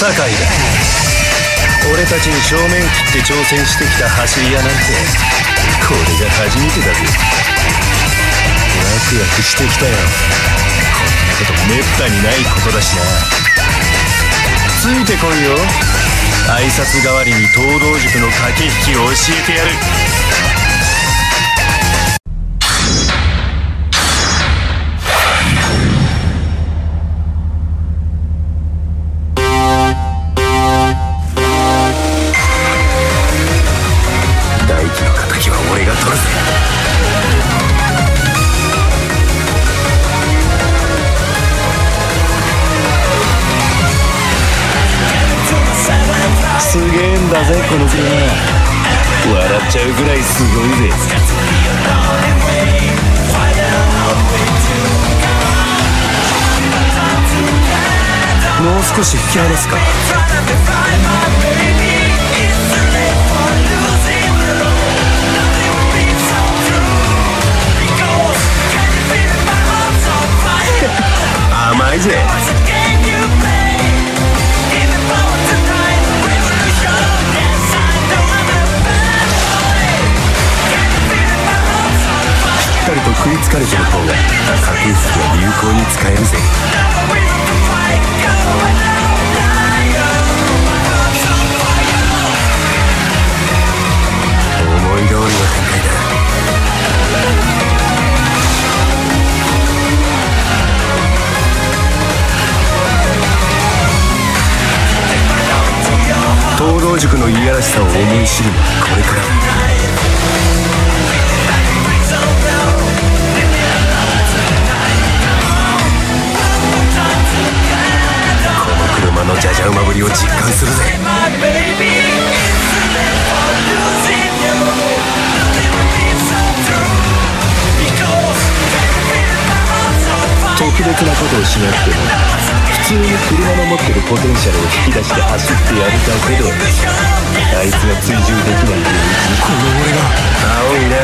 酒井だ。俺たちに正面切って挑戦してきた走り屋なんてこれが初めてだぜ。ワクワクしてきたよ。こんなことめったにないことだしな。ついてこいよ。挨拶代わりに東道塾の駆け引きを教えてやる。俺が取るぜすげえんだぜこの車笑っちゃうぐらいすごいぜ。もう少し引き離すか。いやらしさを思い知るのはこれからこの車のじゃじゃ馬ぶりを実感するぜ特別なことをしなくても通に車の持ってるポテンシャルを引き出して走ってやるだけであいつが追従できないといううちにこの俺が青いな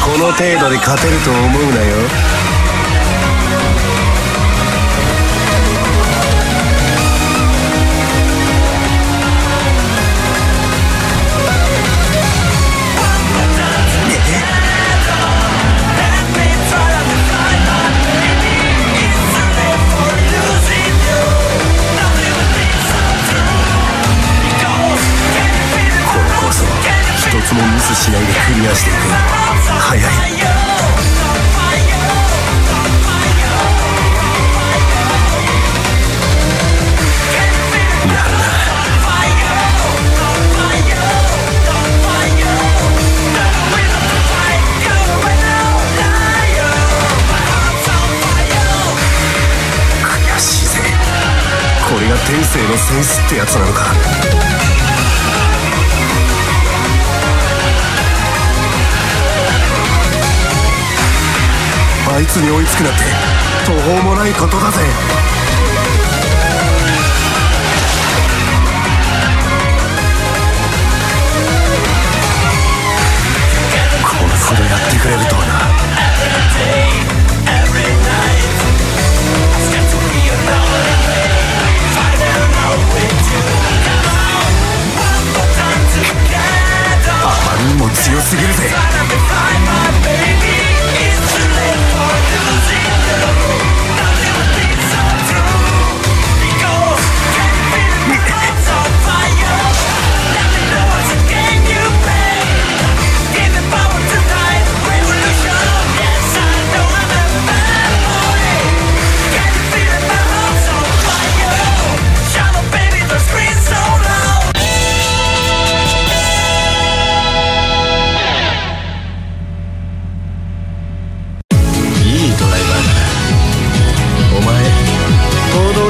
この程度で勝てると思うなよ。クリアしていく早いやるな悔しいぜ。これが天性のセンスってやつなのか。あいつに追いつくなんて途方もないことだぜ。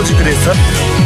de criança.